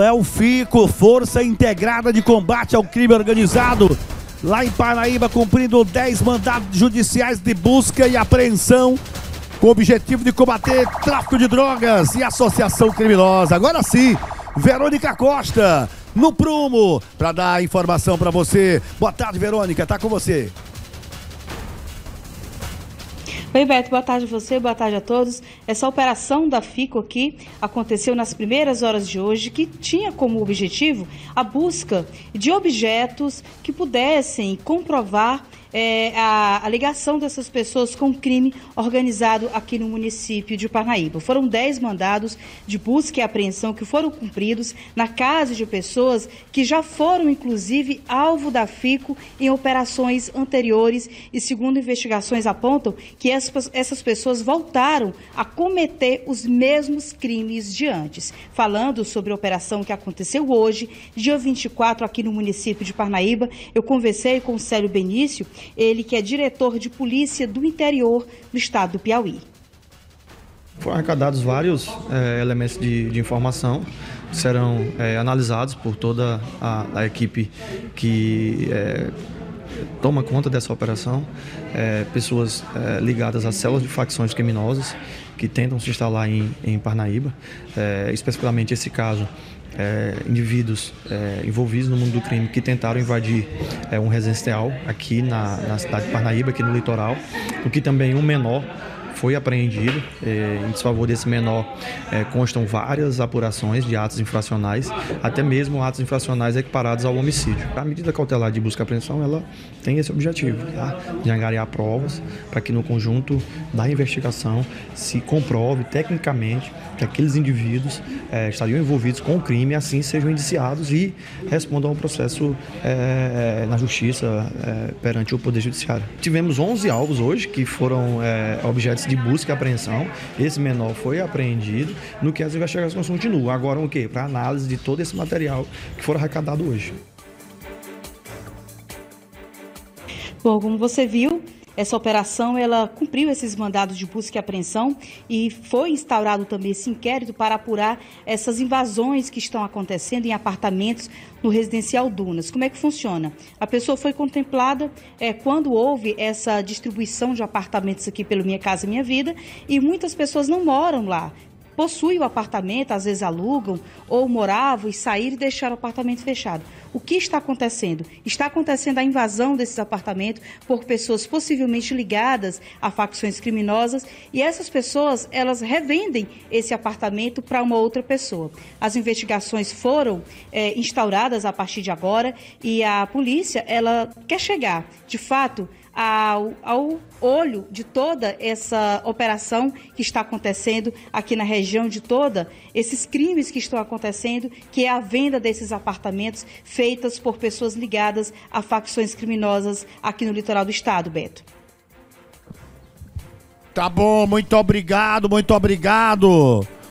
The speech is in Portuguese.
É o FICO, Força Integrada de Combate ao Crime Organizado. Lá em Paraíba, cumprindo 10 mandados judiciais de busca e apreensão com o objetivo de combater tráfico de drogas e associação criminosa. Agora sim, Verônica Costa, no Prumo, para dar informação para você. Boa tarde, Verônica, tá com você. Oi, Beto, boa tarde a você, boa tarde a todos. Essa operação da FICO aqui aconteceu nas primeiras horas de hoje, que tinha como objetivo a busca de objetos que pudessem comprovar é, a, a, ligação dessas pessoas com crime organizado aqui no município de Parnaíba. Foram 10 mandados de busca e apreensão que foram cumpridos na casa de pessoas que já foram, inclusive, alvo da FICO em operações anteriores e, segundo investigações, apontam que essas, pessoas voltaram a cometer os mesmos crimes de antes. Falando sobre a operação que aconteceu hoje, dia 24, aqui no município de Parnaíba, eu conversei com o Célio Benício, ele que é diretor de polícia do interior do estado do Piauí. Foram arrecadados vários é, elementos de, de, informação, serão é, analisados por toda a, a equipe que é, toma conta dessa operação, pessoas ligadas a células de facções criminosas que tentam se instalar em, em Parnaíba, especificamente esse caso é, indivíduos é, envolvidos no mundo do crime que tentaram invadir é, um residencial aqui na, na cidade de Parnaíba, aqui no litoral, o que também um menor foi apreendido. É, em desfavor desse menor é, constam várias apurações de atos infracionais, até mesmo atos infracionais equiparados ao homicídio. A medida cautelar de busca e apreensão ela tem esse objetivo, tá? de angariar provas para que no conjunto da investigação se comprove tecnicamente que aqueles indivíduos é, estariam envolvidos com o crime, assim sejam indiciados e respondam ao processo na justiça perante o Poder Judiciário. Tivemos 11 alvos hoje que foram objetos de busca e apreensão. Esse menor foi apreendido, no que as investigações continuam. Agora o quê? Para análise de todo esse material que foi arrecadado hoje. Bom, como você viu, essa operação ela cumpriu esses mandados de busca e apreensão e foi instaurado também esse inquérito para apurar essas invasões que estão acontecendo em apartamentos no residencial Dunas. Como é que funciona? A pessoa foi contemplada é, quando houve essa distribuição de apartamentos aqui pelo Minha Casa Minha Vida e muitas pessoas não moram lá possuem o apartamento, às vezes alugam, ou moravam e saíram e deixaram o apartamento fechado. O que está acontecendo? Está acontecendo a invasão desses apartamentos por pessoas possivelmente ligadas a facções criminosas e essas pessoas, elas revendem esse apartamento para uma outra pessoa. As investigações foram é, instauradas a partir de agora e a polícia, ela quer chegar, de fato, ao, ao olho de toda essa operação que está acontecendo aqui na região, de toda esses crimes que estão acontecendo, que é a venda desses apartamentos feitas por pessoas ligadas a facções criminosas aqui no litoral do estado, Beto. Tá bom, muito obrigado, muito obrigado.